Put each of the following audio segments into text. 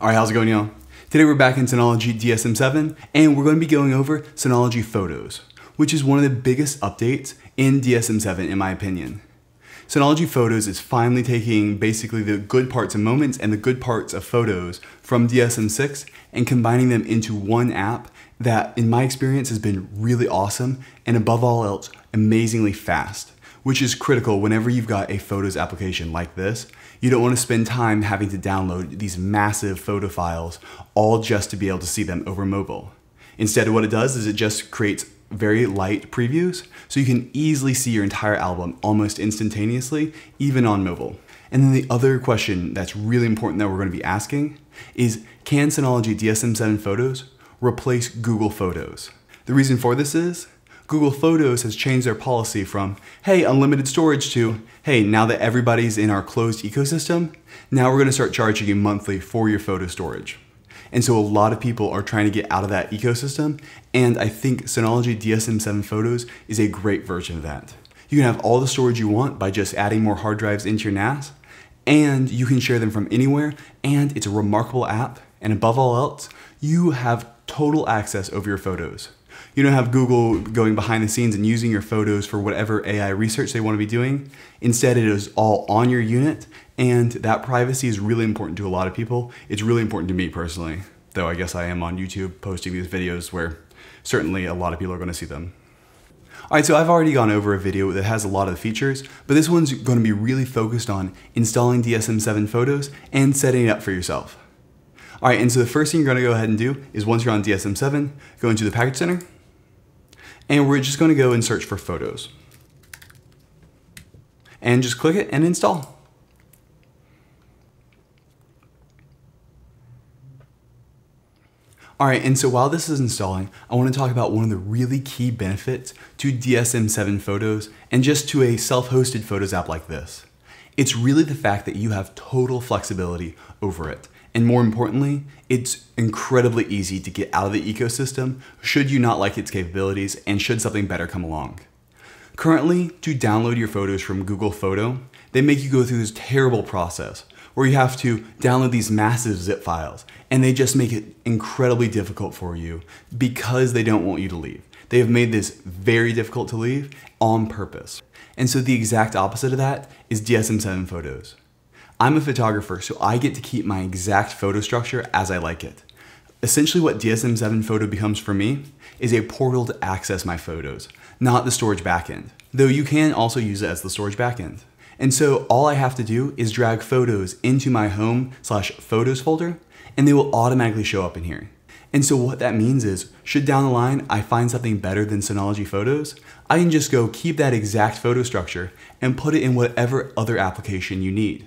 Alright, how's it going y'all? Today we're back in Synology DSM7 and we're going to be going over Synology Photos, which is one of the biggest updates in DSM7 in my opinion. Synology Photos is finally taking basically the good parts of moments and the good parts of photos from DSM6 and combining them into one app that in my experience has been really awesome and above all else amazingly fast which is critical whenever you've got a photos application like this. You don't want to spend time having to download these massive photo files all just to be able to see them over mobile. Instead, what it does is it just creates very light previews so you can easily see your entire album almost instantaneously, even on mobile. And then the other question that's really important that we're going to be asking is can Synology DSM7 Photos replace Google Photos? The reason for this is Google Photos has changed their policy from, hey, unlimited storage to, hey, now that everybody's in our closed ecosystem, now we're gonna start charging you monthly for your photo storage. And so a lot of people are trying to get out of that ecosystem, and I think Synology DSM7 Photos is a great version of that. You can have all the storage you want by just adding more hard drives into your NAS, and you can share them from anywhere, and it's a remarkable app, and above all else, you have total access over your photos. You don't have Google going behind the scenes and using your photos for whatever AI research they want to be doing. Instead, it is all on your unit, and that privacy is really important to a lot of people. It's really important to me personally, though I guess I am on YouTube posting these videos where certainly a lot of people are going to see them. Alright, so I've already gone over a video that has a lot of the features, but this one's going to be really focused on installing DSM7 photos and setting it up for yourself. Alright, and so the first thing you're going to go ahead and do is once you're on DSM7, go into the package center, and we're just going to go and search for photos. And just click it and install. All right, and so while this is installing, I wanna talk about one of the really key benefits to DSM-7 Photos and just to a self-hosted Photos app like this. It's really the fact that you have total flexibility over it. And more importantly, it's incredibly easy to get out of the ecosystem should you not like its capabilities and should something better come along. Currently, to download your photos from Google Photo, they make you go through this terrible process where you have to download these massive zip files and they just make it incredibly difficult for you because they don't want you to leave. They have made this very difficult to leave on purpose. And so the exact opposite of that is DSM-7 photos. I'm a photographer, so I get to keep my exact photo structure as I like it. Essentially what DSM-7 Photo becomes for me is a portal to access my photos, not the storage backend, though you can also use it as the storage backend. And so all I have to do is drag photos into my home slash photos folder, and they will automatically show up in here. And so what that means is, should down the line I find something better than Synology Photos, I can just go keep that exact photo structure and put it in whatever other application you need.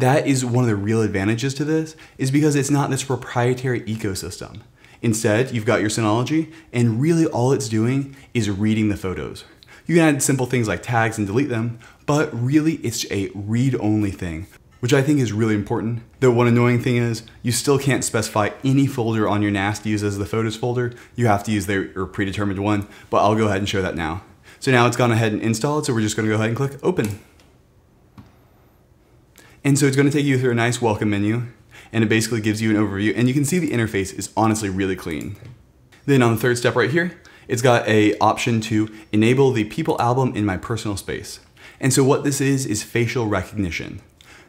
That is one of the real advantages to this, is because it's not this proprietary ecosystem. Instead, you've got your Synology, and really all it's doing is reading the photos. You can add simple things like tags and delete them, but really it's a read-only thing, which I think is really important. The one annoying thing is you still can't specify any folder on your NAS to use as the photos folder. You have to use their predetermined one, but I'll go ahead and show that now. So now it's gone ahead and installed, so we're just gonna go ahead and click open. And so it's going to take you through a nice welcome menu and it basically gives you an overview and you can see the interface is honestly really clean. Then on the third step right here, it's got a option to enable the people album in my personal space. And so what this is, is facial recognition.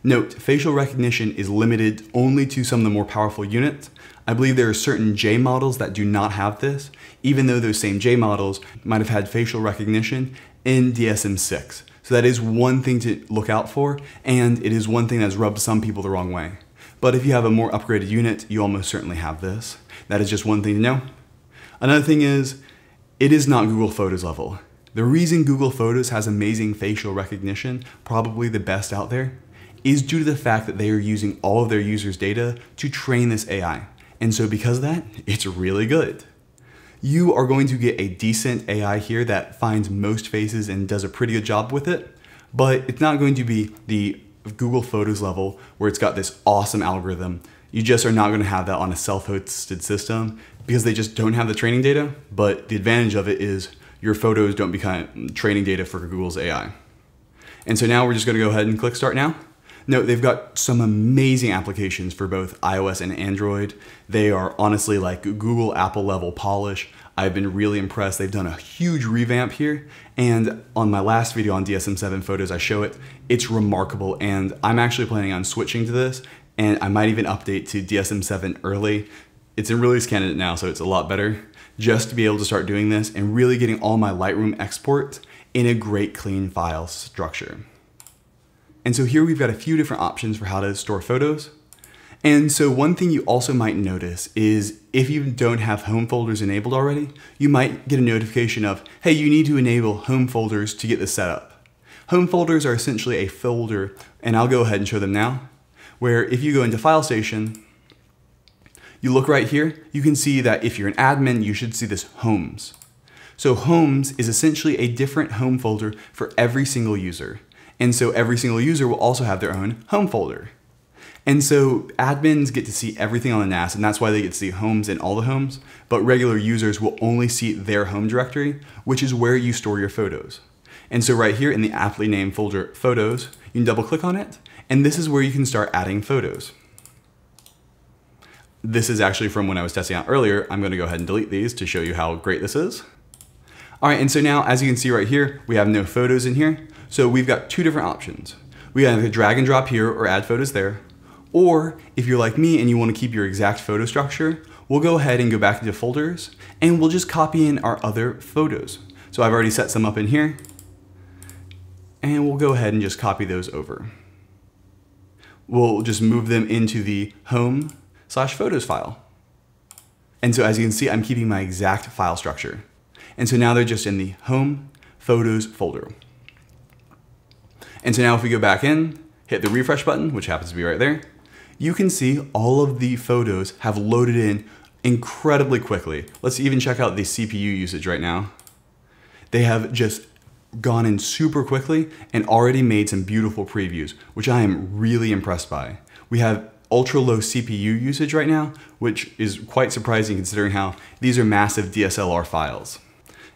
Note, facial recognition is limited only to some of the more powerful units. I believe there are certain J models that do not have this, even though those same J models might have had facial recognition in DSM-6. So that is one thing to look out for, and it is one thing that's rubbed some people the wrong way. But if you have a more upgraded unit, you almost certainly have this. That is just one thing to know. Another thing is, it is not Google Photos level. The reason Google Photos has amazing facial recognition, probably the best out there, is due to the fact that they are using all of their users' data to train this AI. And so because of that, it's really good you are going to get a decent AI here that finds most faces and does a pretty good job with it, but it's not going to be the Google Photos level where it's got this awesome algorithm. You just are not going to have that on a self-hosted system because they just don't have the training data, but the advantage of it is your photos don't become training data for Google's AI. And so now we're just going to go ahead and click start now. No, they've got some amazing applications for both iOS and Android. They are honestly like Google Apple level polish. I've been really impressed. They've done a huge revamp here. And on my last video on DSM-7 photos, I show it. It's remarkable. And I'm actually planning on switching to this. And I might even update to DSM-7 early. It's in release candidate now, so it's a lot better just to be able to start doing this and really getting all my Lightroom exports in a great clean file structure. And so here we've got a few different options for how to store photos. And so one thing you also might notice is if you don't have home folders enabled already, you might get a notification of, hey, you need to enable home folders to get this set up. Home folders are essentially a folder, and I'll go ahead and show them now, where if you go into File Station, you look right here, you can see that if you're an admin, you should see this Homes. So Homes is essentially a different home folder for every single user. And so every single user will also have their own home folder. And so admins get to see everything on the NAS, and that's why they get to see homes and all the homes, but regular users will only see their home directory, which is where you store your photos. And so right here in the aptly named folder Photos, you can double click on it, and this is where you can start adding photos. This is actually from when I was testing out earlier. I'm gonna go ahead and delete these to show you how great this is. All right, and so now as you can see right here, we have no photos in here. So we've got two different options. We either drag and drop here or add photos there. Or if you're like me and you wanna keep your exact photo structure, we'll go ahead and go back into folders and we'll just copy in our other photos. So I've already set some up in here and we'll go ahead and just copy those over. We'll just move them into the home slash photos file. And so as you can see, I'm keeping my exact file structure. And so now they're just in the home photos folder. And so now if we go back in, hit the refresh button, which happens to be right there, you can see all of the photos have loaded in incredibly quickly. Let's even check out the CPU usage right now. They have just gone in super quickly and already made some beautiful previews, which I am really impressed by. We have ultra low CPU usage right now, which is quite surprising considering how these are massive DSLR files.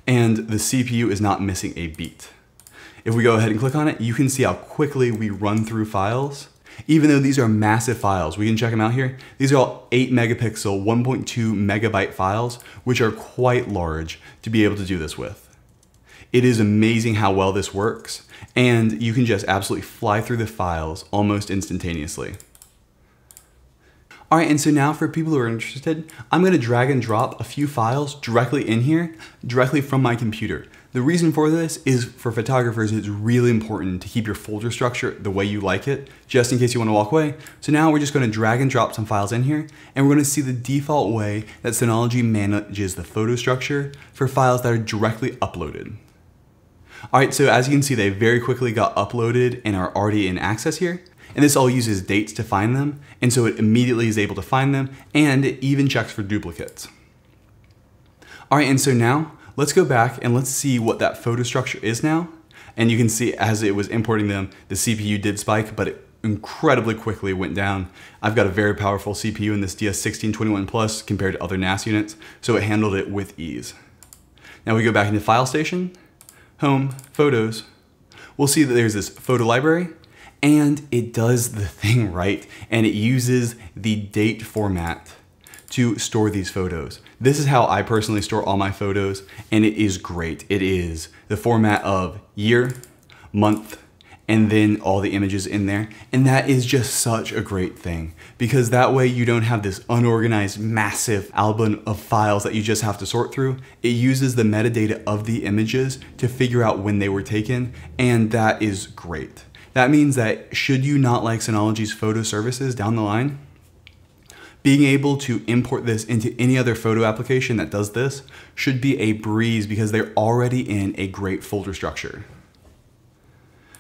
And the CPU is not missing a beat. If we go ahead and click on it, you can see how quickly we run through files. Even though these are massive files, we can check them out here. These are all 8 megapixel, 1.2 megabyte files, which are quite large to be able to do this with. It is amazing how well this works, and you can just absolutely fly through the files almost instantaneously. All right, and so now for people who are interested, I'm gonna drag and drop a few files directly in here, directly from my computer. The reason for this is for photographers, it's really important to keep your folder structure the way you like it, just in case you wanna walk away. So now we're just gonna drag and drop some files in here, and we're gonna see the default way that Synology manages the photo structure for files that are directly uploaded. All right, so as you can see, they very quickly got uploaded and are already in access here. And this all uses dates to find them. And so it immediately is able to find them and it even checks for duplicates. All right, and so now let's go back and let's see what that photo structure is now. And you can see as it was importing them, the CPU did spike, but it incredibly quickly went down. I've got a very powerful CPU in this DS1621 Plus compared to other NAS units, so it handled it with ease. Now we go back into File Station, Home, Photos. We'll see that there's this photo library, and it does the thing right and it uses the date format to store these photos. This is how I personally store all my photos and it is great. It is the format of year, month, and then all the images in there. And that is just such a great thing because that way you don't have this unorganized massive album of files that you just have to sort through. It uses the metadata of the images to figure out when they were taken and that is great. That means that should you not like Synology's photo services down the line, being able to import this into any other photo application that does this should be a breeze because they're already in a great folder structure.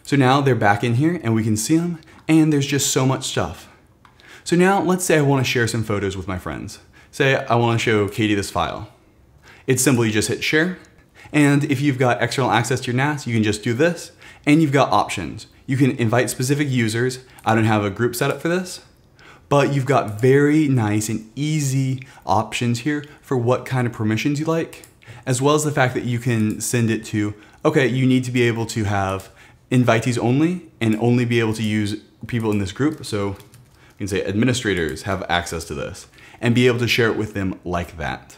So now they're back in here and we can see them and there's just so much stuff. So now let's say I wanna share some photos with my friends. Say I wanna show Katie this file. It's simply just hit share. And if you've got external access to your NAS, you can just do this and you've got options. You can invite specific users. I don't have a group set up for this, but you've got very nice and easy options here for what kind of permissions you like, as well as the fact that you can send it to, okay, you need to be able to have invitees only and only be able to use people in this group. So you can say administrators have access to this and be able to share it with them like that.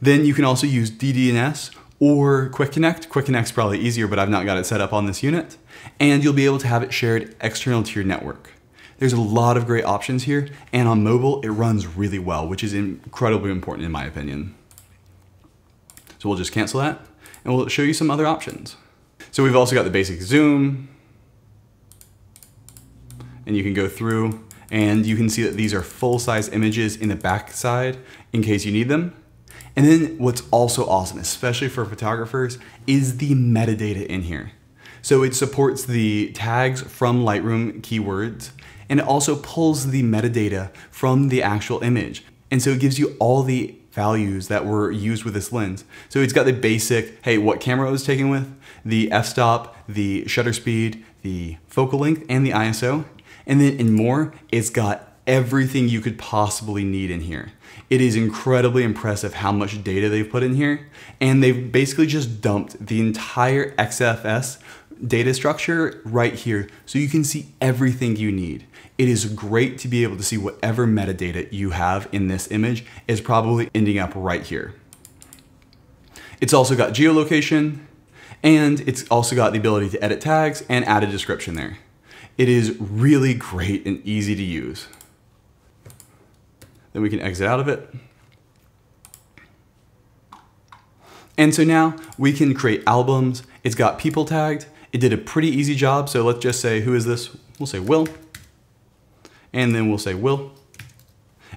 Then you can also use DDNS or Quick Connect. Quick Connect's probably easier, but I've not got it set up on this unit. And you'll be able to have it shared external to your network. There's a lot of great options here, and on mobile, it runs really well, which is incredibly important in my opinion. So we'll just cancel that, and we'll show you some other options. So we've also got the basic zoom, and you can go through, and you can see that these are full-size images in the back side in case you need them. And then what's also awesome, especially for photographers, is the metadata in here. So it supports the tags from Lightroom keywords, and it also pulls the metadata from the actual image. And so it gives you all the values that were used with this lens. So it's got the basic, hey, what camera it was taken with, the f-stop, the shutter speed, the focal length, and the ISO. And then in more, it's got everything you could possibly need in here. It is incredibly impressive how much data they've put in here. And they've basically just dumped the entire EXIF data structure right here so you can see everything you need. It is great to be able to see whatever metadata you have in this image is probably ending up right here. It's also got geolocation and it's also got the ability to edit tags and add a description there. It is really great and easy to use. Then we can exit out of it. And so now we can create albums. It's got people tagged it did a pretty easy job. So let's just say, who is this? We'll say Will. And then we'll say Will.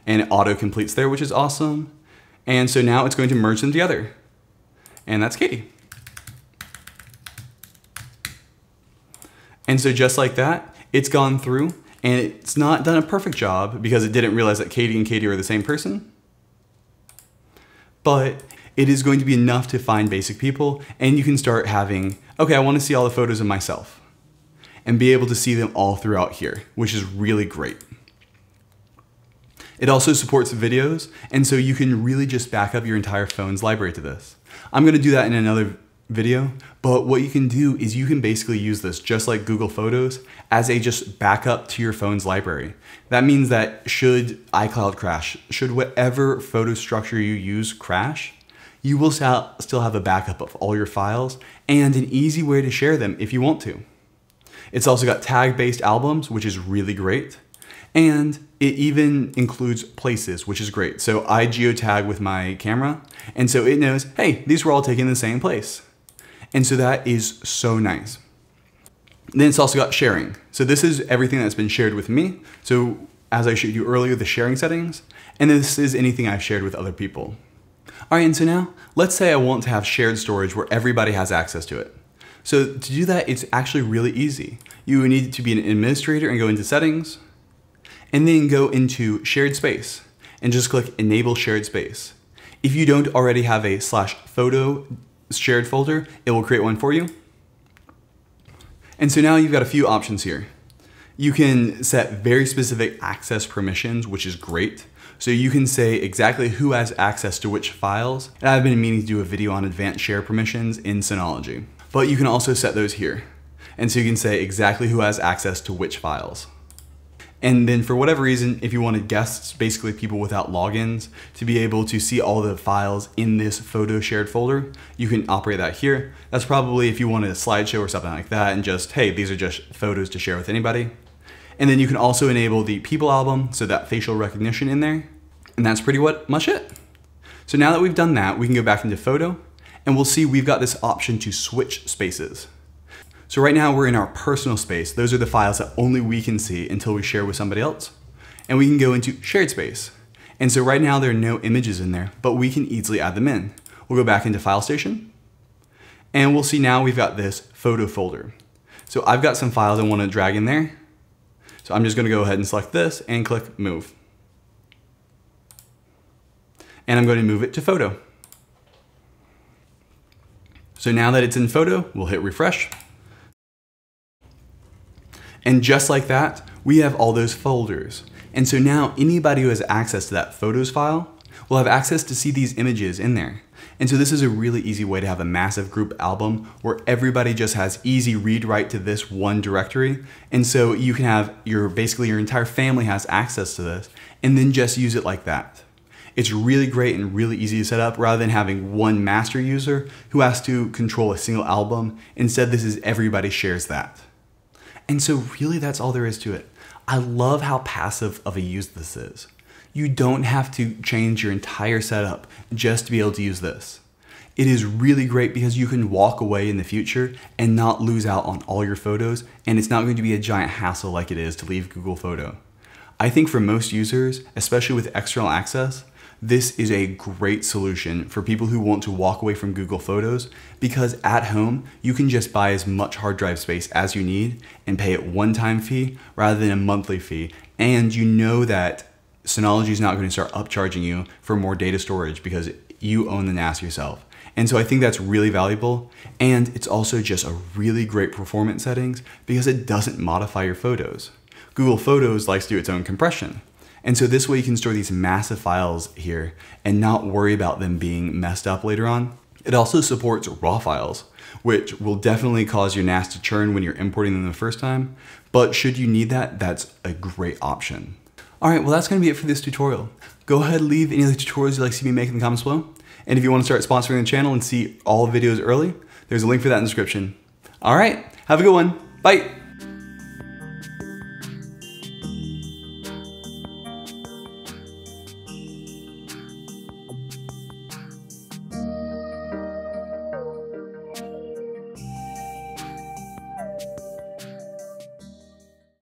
And it auto completes there, which is awesome. And so now it's going to merge them together. And that's Katie. And so just like that, it's gone through and it's not done a perfect job because it didn't realize that Katie and Katie are the same person. But it is going to be enough to find basic people and you can start having, okay, I wanna see all the photos of myself and be able to see them all throughout here, which is really great. It also supports videos, and so you can really just back up your entire phone's library to this. I'm gonna do that in another video, but what you can do is you can basically use this just like Google Photos as a just backup to your phone's library. That means that should iCloud crash, should whatever photo structure you use crash, you will still have a backup of all your files and an easy way to share them if you want to. It's also got tag-based albums, which is really great. And it even includes places, which is great. So I geotag with my camera, and so it knows, hey, these were all taken in the same place. And so that is so nice. Then it's also got sharing. So this is everything that's been shared with me. So as I showed you earlier, the sharing settings, and this is anything I've shared with other people. All right, and so now let's say I want to have shared storage where everybody has access to it. So to do that, it's actually really easy. You need to be an administrator and go into settings, and then go into shared space and just click enable shared space. If you don't already have a slash photo shared folder, it will create one for you. And so now you've got a few options here. You can set very specific access permissions, which is great. So you can say exactly who has access to which files. And I've been meaning to do a video on advanced share permissions in Synology. But you can also set those here. And so you can say exactly who has access to which files. And then for whatever reason, if you wanted guests, basically people without logins, to be able to see all the files in this photo shared folder, you can operate that here. That's probably if you wanted a slideshow or something like that and just, hey, these are just photos to share with anybody. And then you can also enable the people album, so that facial recognition in there. And that's pretty much it. So now that we've done that, we can go back into photo and we'll see we've got this option to switch spaces. So right now we're in our personal space. Those are the files that only we can see until we share with somebody else. And we can go into shared space. And so right now there are no images in there, but we can easily add them in. We'll go back into File Station, and we'll see now we've got this photo folder. So I've got some files I want to drag in there. So I'm just gonna go ahead and select this and click move. And I'm going to move it to photo. So now that it's in photo, we'll hit refresh. And just like that, we have all those folders. And so now anybody who has access to that photos file will have access to see these images in there. And so this is a really easy way to have a massive group album where everybody just has easy read write to this one directory. And so you can have your basically your entire family has access to this and then just use it like that. It's really great and really easy to set up rather than having one master user who has to control a single album. Instead, this is everybody shares that. And so really that's all there is to it. I love how passive of a use this is. You don't have to change your entire setup just to be able to use this. It is really great because you can walk away in the future and not lose out on all your photos, and it's not going to be a giant hassle like it is to leave Google Photo. I think for most users, especially with external access, this is a great solution for people who want to walk away from Google Photos because at home, you can just buy as much hard drive space as you need and pay a one-time fee rather than a monthly fee. And you know that Synology is not going to start upcharging you for more data storage because you own the NAS yourself. And so I think that's really valuable. And it's also just a really great performance settings because it doesn't modify your photos. Google Photos likes to do its own compression. And so this way you can store these massive files here and not worry about them being messed up later on. It also supports RAW files, which will definitely cause your NAS to churn when you're importing them the first time. But should you need that, that's a great option. All right, well, that's gonna be it for this tutorial. Go ahead, leave any of the tutorials you'd like to see me make in the comments below. And if you wanna start sponsoring the channel and see all videos early, there's a link for that in the description. All right, have a good one. Bye.